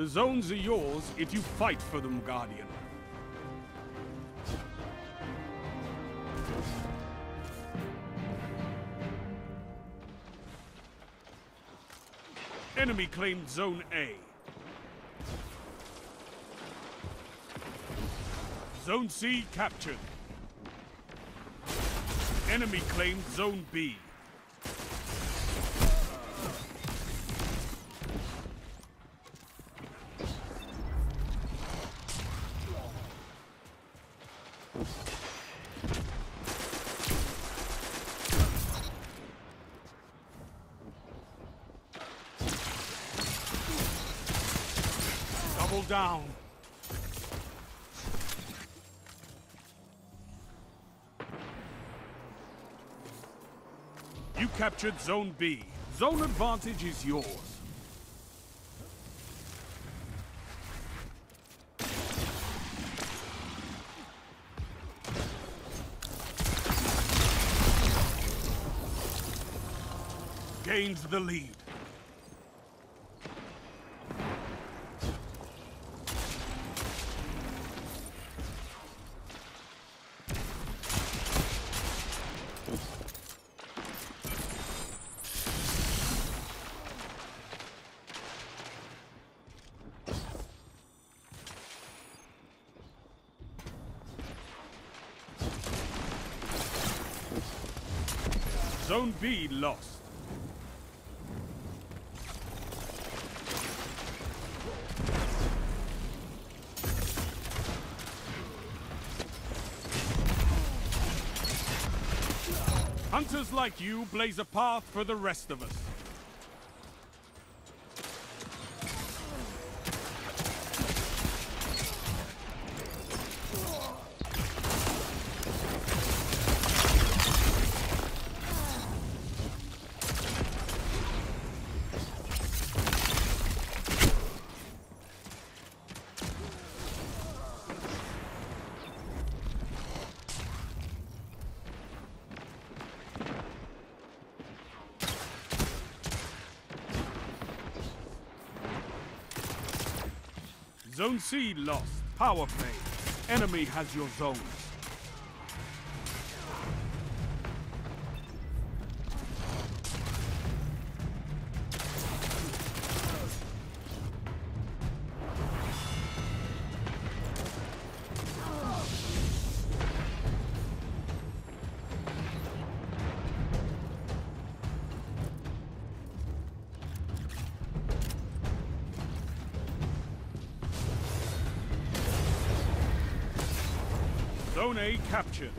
The zones are yours if you fight for them, Guardian. Enemy claimed Zone A. Zone C captured. Enemy claimed Zone B. down. You captured Zone B. Zone advantage is yours. Gains the lead. Zone B lost. Hunters like you blaze a path for the rest of us. Zone C lost. Power play. Enemy has your zones. Zone A captured.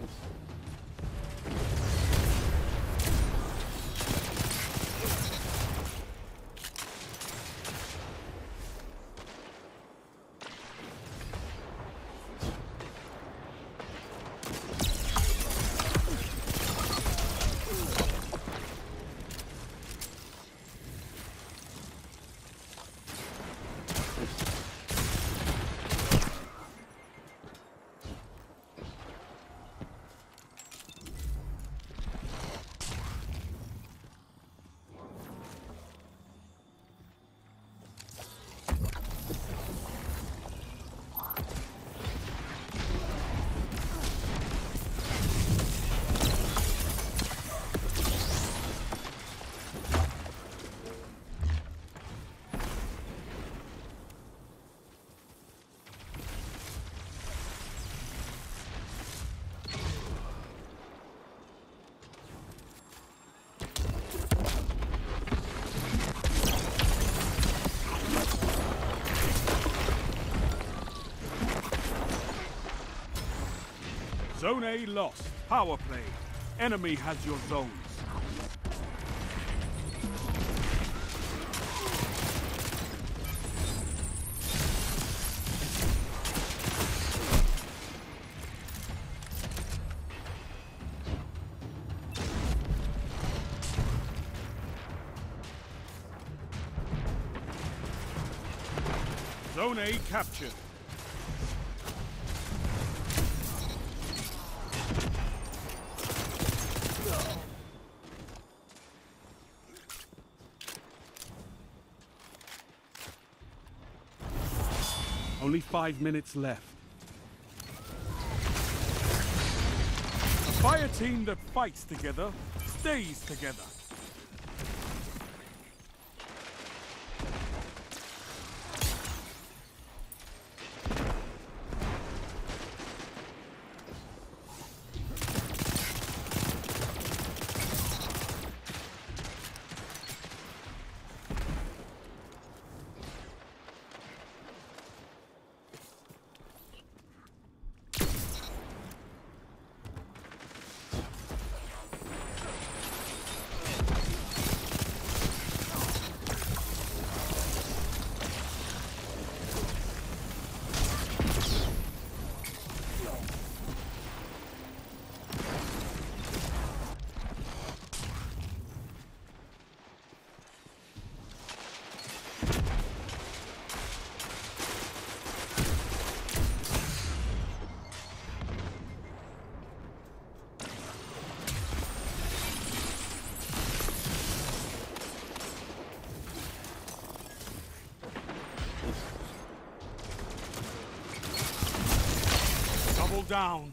Zone A lost. Power play. Enemy has your zones. Zone A captured. Only five minutes left. A fire team that fights together stays together. Down.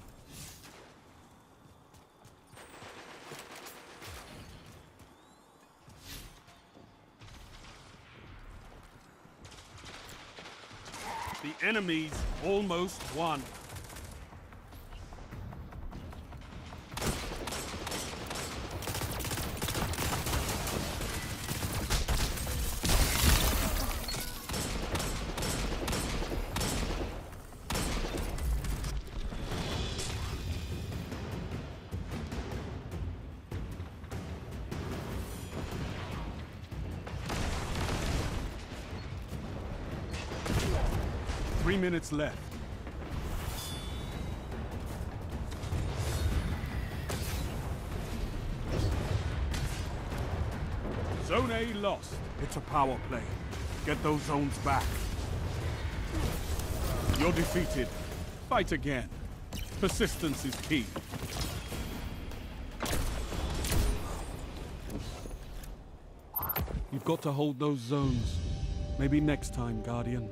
The enemy's almost won. Three minutes left. Zone A lost. It's a power play. Get those zones back. You're defeated. Fight again. Persistence is key. You've got to hold those zones. Maybe next time, Guardian.